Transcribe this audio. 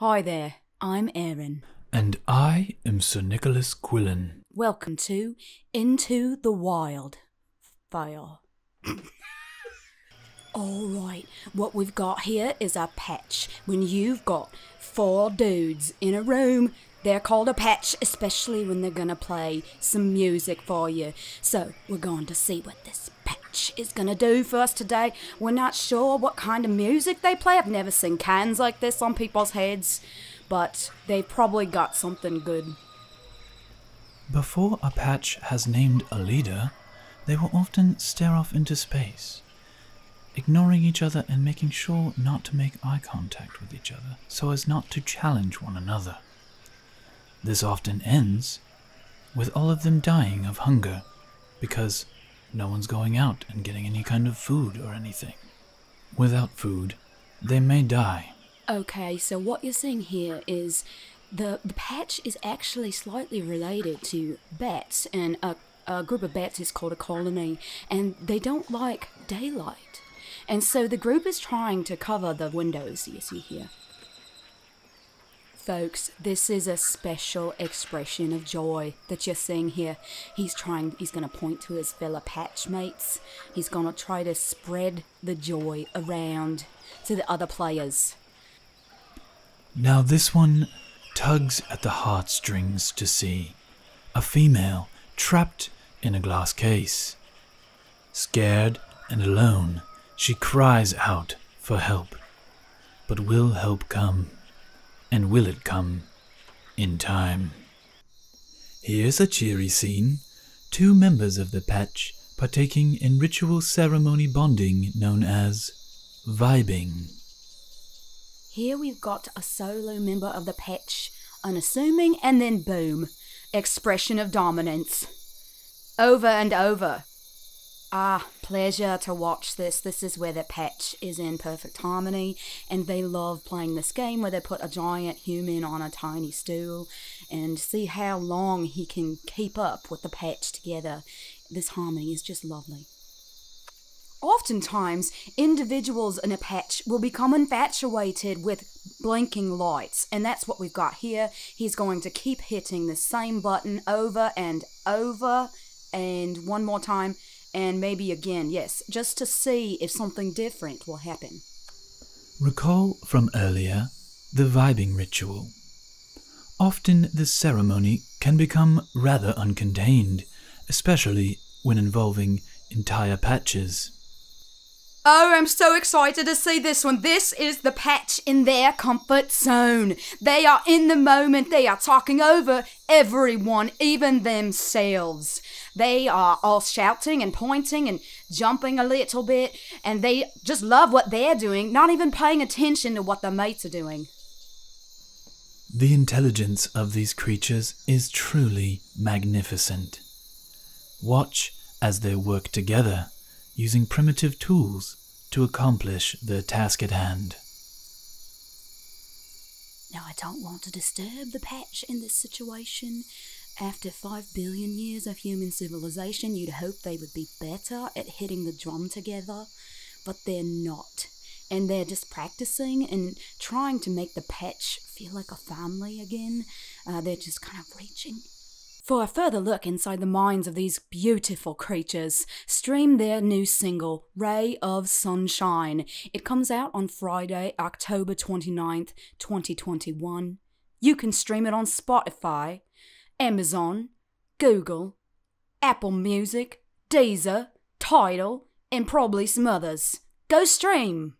Hi there, I'm Erin. And I am Sir Nicholas Quillen. Welcome to Into the Wild. Fire. Alright, what we've got here is a patch. When you've got four dudes in a room, they're called a patch, especially when they're gonna play some music for you. So, we're going to see what this patch is gonna do for us today. We're not sure what kind of music they play. I've never seen cans like this on people's heads, but they've probably got something good. Before a patch has named a leader, they will often stare off into space, ignoring each other and making sure not to make eye contact with each other so as not to challenge one another. This often ends with all of them dying of hunger because no one's going out and getting any kind of food or anything. Without food, they may die. Okay, so what you're seeing here is the, the patch is actually slightly related to bats, and a, a group of bats is called a colony, and they don't like daylight. And so the group is trying to cover the windows you see here. Folks, this is a special expression of joy that you're seeing here. He's trying, he's going to point to his fellow patch mates. He's going to try to spread the joy around to the other players. Now, this one tugs at the heartstrings to see a female trapped in a glass case. Scared and alone, she cries out for help. But will help come? And will it come in time? Here's a cheery scene. Two members of the patch partaking in ritual ceremony bonding known as vibing. Here we've got a solo member of the patch, unassuming, and then boom, expression of dominance. Over and over. Ah, pleasure to watch this. This is where the patch is in perfect harmony, and they love playing this game where they put a giant human on a tiny stool and see how long he can keep up with the patch together. This harmony is just lovely. Oftentimes, individuals in a patch will become infatuated with blinking lights, and that's what we've got here. He's going to keep hitting the same button over and over, and one more time, and maybe again, yes, just to see if something different will happen. Recall from earlier the vibing ritual. Often this ceremony can become rather uncontained, especially when involving entire patches. Oh, I'm so excited to see this one. This is the patch in their comfort zone. They are in the moment. They are talking over everyone, even themselves. They are all shouting and pointing and jumping a little bit, and they just love what they're doing, not even paying attention to what their mates are doing. The intelligence of these creatures is truly magnificent. Watch as they work together using primitive tools to accomplish the task at hand. Now, I don't want to disturb the patch in this situation. After five billion years of human civilization, you'd hope they would be better at hitting the drum together, but they're not. And they're just practicing and trying to make the patch feel like a family again. Uh, they're just kind of reaching for a further look inside the minds of these beautiful creatures, stream their new single, Ray of Sunshine. It comes out on Friday, October 29th, 2021. You can stream it on Spotify, Amazon, Google, Apple Music, Deezer, Tidal, and probably some others. Go stream!